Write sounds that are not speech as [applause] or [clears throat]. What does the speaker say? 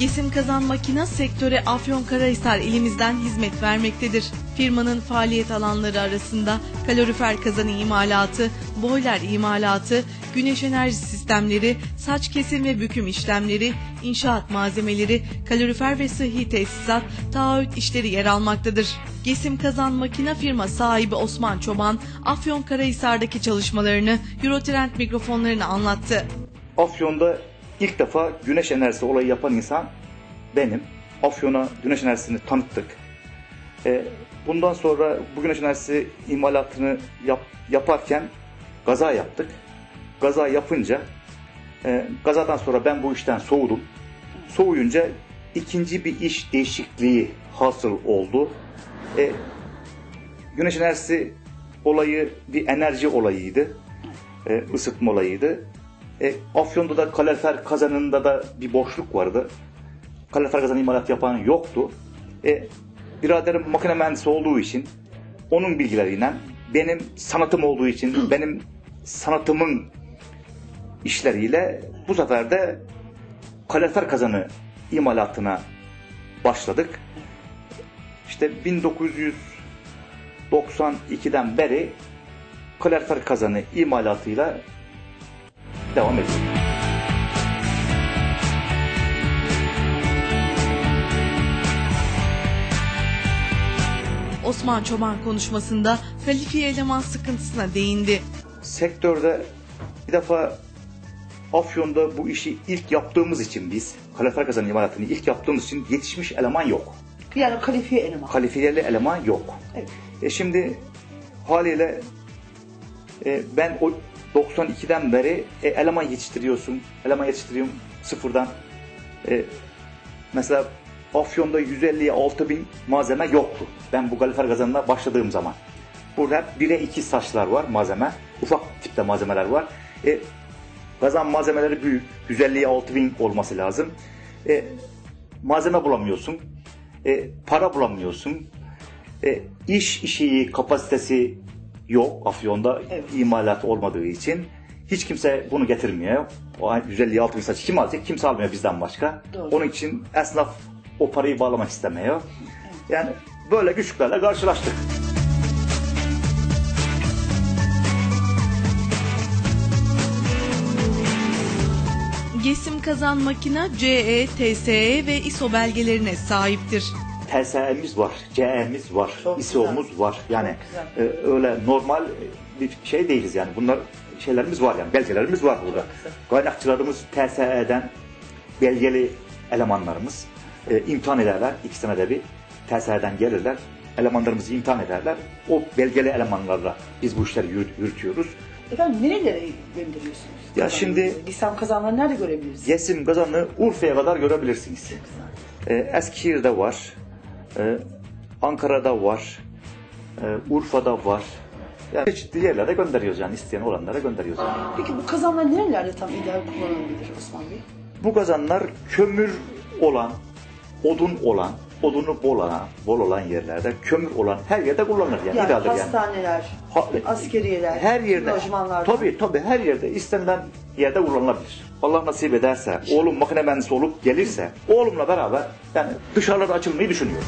Gesim Kazan Makina sektöre Afyonkarahisar ilimizden hizmet vermektedir. Firmanın faaliyet alanları arasında kalorifer kazanı imalatı, boiler imalatı, güneş enerji sistemleri, saç kesim ve büküm işlemleri, inşaat malzemeleri, kalorifer ve sıhhi tesisat, taahhüt işleri yer almaktadır. Gesim Kazan Makina firma sahibi Osman Çoban, Afyonkarahisar'daki çalışmalarını Eurotrend mikrofonlarına anlattı. Afyon'da ilk defa güneş enerjisi olayı yapan insan benim. Afyon'a güneş enerjisini tanıttık. E, bundan sonra bu güneş enerjisi imalatını yap- yaparken gaza yaptık. Gaza yapınca e, gazadan sonra ben bu işten soğudum. Soğuyunca ikinci bir iş değişikliği hasıl oldu. E, güneş enerjisi olayı bir enerji olayıydı. E, ısıtma olayıydı. E, Afyon'da da kalorifer kazanında da bir boşluk vardı. Kalorifer kazanı imalat yapan yoktu. E, biraderim makine mühendisi olduğu için onun bilgileriyle benim sanatım olduğu için [clears throat] benim sanatımın işleriyle bu sefer de kalorifer kazanı imalatına başladık. İşte 1992'den beri kalorifer kazanı imalatıyla devam ediyor. Osman Çoban konuşmasında kalifiye eleman sıkıntısına değindi. Sektörde bir defa Afyon'da bu işi ilk yaptığımız için biz kalorifer kazanı imalatını ilk yaptığımız için yetişmiş eleman yok. Yani kalifiye eleman. Kalifiyeli eleman yok. Evet. E şimdi haliyle e, ben o 92'den beri e, eleman yetiştiriyorsun. Eleman yetiştiriyorum sıfırdan. E, mesela Afyon'da 150'ye 6 bin malzeme yoktu. Ben bu kalifer kazanına başladığım zaman. Burada hep 1'e 2 saçlar var malzeme. Ufak tipte malzemeler var. E, kazan malzemeleri büyük. 150'ye 6 bin olması lazım. E, malzeme bulamıyorsun. E, para bulamıyorsun. E, iş işi kapasitesi yok Afyon'da Evet. imalat olmadığı için. Hiç kimse bunu getirmiyor. O 156 bin saç kim alacak? Kimse almıyor bizden başka. Doğru. Onun için esnaf o parayı bağlamak istemiyor. Yani böyle güçlüklerle karşılaştık. Gesim Kazan Makina CE, TSE ve ISO belgelerine sahiptir. TSE'miz var, CE'miz var, Çok ISO'muz güzel. var. Yani Çok e, öyle normal bir şey değiliz yani. Bunlar şeylerimiz var yani, belgelerimiz var burada. Kaynakçılarımız TSE'den belgeli elemanlarımız e, imtihan ederler. İki senede bir TSE'den gelirler. Elemanlarımızı imtihan ederler. O belgeli elemanlarla biz bu işleri yürüt- yürütüyoruz. Efendim nerelere gönderiyorsunuz? Ya şimdi- Lisam kazanları nerede görebiliriz? Yesim kazanı Urfa'ya kadar görebilirsiniz. E, Eskişehir'de var, e, Ankara'da var, e, Urfa'da var. Yani çeşitli yerlere gönderiyoruz yani isteyen olanlara gönderiyoruz. Yani. Peki bu kazanlar nerelerde tam ideal kullanılabilir Osman Bey? Bu kazanlar kömür olan, odun olan, odunu bol olan, bol olan yerlerde, kömür olan her yerde kullanılır yani. Yani idealdir yani. hastaneler, Ha- askeriyeler, her yerde, lojmanlarda. tabii tabii her yerde istenilen yerde kullanılabilir. Allah nasip ederse, oğlum makine mühendisi olup gelirse, oğlumla beraber yani dışarılara açılmayı düşünüyorum.